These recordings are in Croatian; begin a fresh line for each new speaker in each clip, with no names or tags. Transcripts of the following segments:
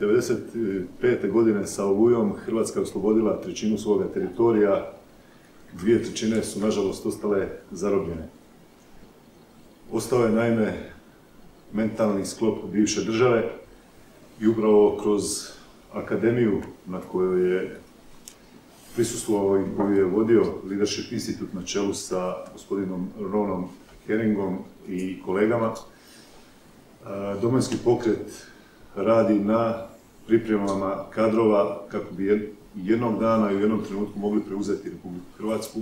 1995. godine sa Olujom Hrvatska je oslobodila trećinu svoga teritorija, dvije trećine su nažalost ostale zarobljene. Ostao je naime mentalni sklop bivše države i upravo kroz akademiju na kojoj je prisustvovao i koju je vodio Leadership Institute na čelu sa gospodinom Ronom Heringom i kolegama. Domovinski pokret radi na pripremama kadrova kako bi jednog dana i u jednom trenutku mogli preuzeti Republiku Hrvatsku,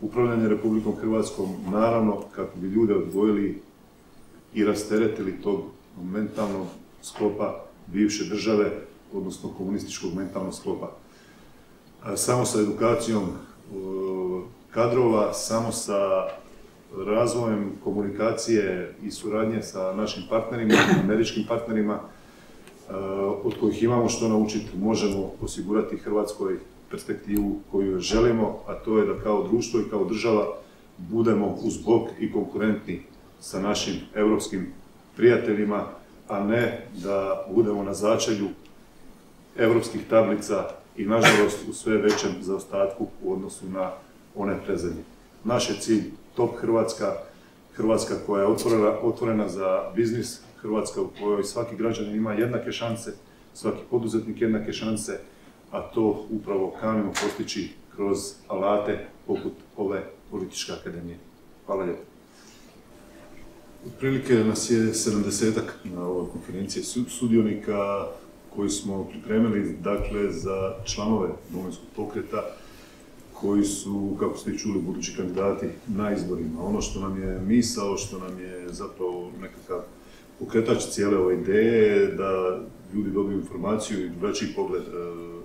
upravljanje Republikom Hrvatskom, naravno kako bi ljude odvojili i rasteretili tog mentalnog sklopa bivše države, odnosno komunističkog mentalnog sklopa. Samo sa edukacijom kadrova, samo sa razvojem komunikacije i suradnje sa našim partnerima, američkim partnerima, od kojih imamo što naučiti, možemo osigurati Hrvatskoj perspektivu koju želimo, a to je da kao društvo i kao država budemo uz bok i konkurentni sa našim europskim prijateljima, a ne da budemo na začelju europskih tablica i nažalost u sve većem zaostatku u odnosu na one prezadnje. Naš je cilj top Hrvatska, Hrvatska koja je otvorena, za biznis, Hrvatska u kojoj svaki građanin ima jednake šanse, svaki poduzetnik jednake šanse, a to upravo kanimo postići kroz alate poput ove političke akademije. Hvala lijepo. Otprilike nas je 70 na ovoj konferenciji sudionika koji smo pripremili dakle, za članove domovinskog pokreta koji su, kako ste čuli, budući kandidati na izborima. Ono što nam je misao, što nam je zapravo nekakav pokretač cijele ove ideje da ljudi dobiju informaciju i drugačiji pogled e,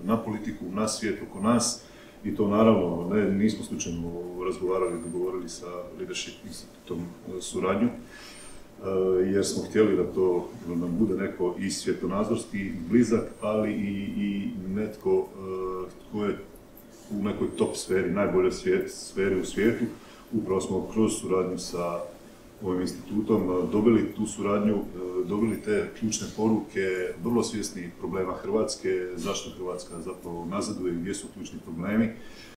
na politiku, na svijet oko nas i to naravno ne, nismo slučajno razgovarali, dogovorili sa Leadership institutom e, suradnju e, jer smo htjeli da to nam bude neko i svjetonazorski blizak, ali i, i netko tko je u nekoj top sferi, najboljoj sferi u svijetu. Upravo smo kroz suradnju sa ovim institutom dobili tu suradnju, dobili te ključne poruke, vrlo svjesni problema Hrvatske, zašto Hrvatska zapravo nazaduje gdje su ključni problemi.